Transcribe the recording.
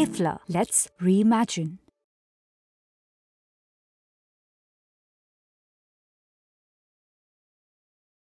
Hitler. Let's reimagine.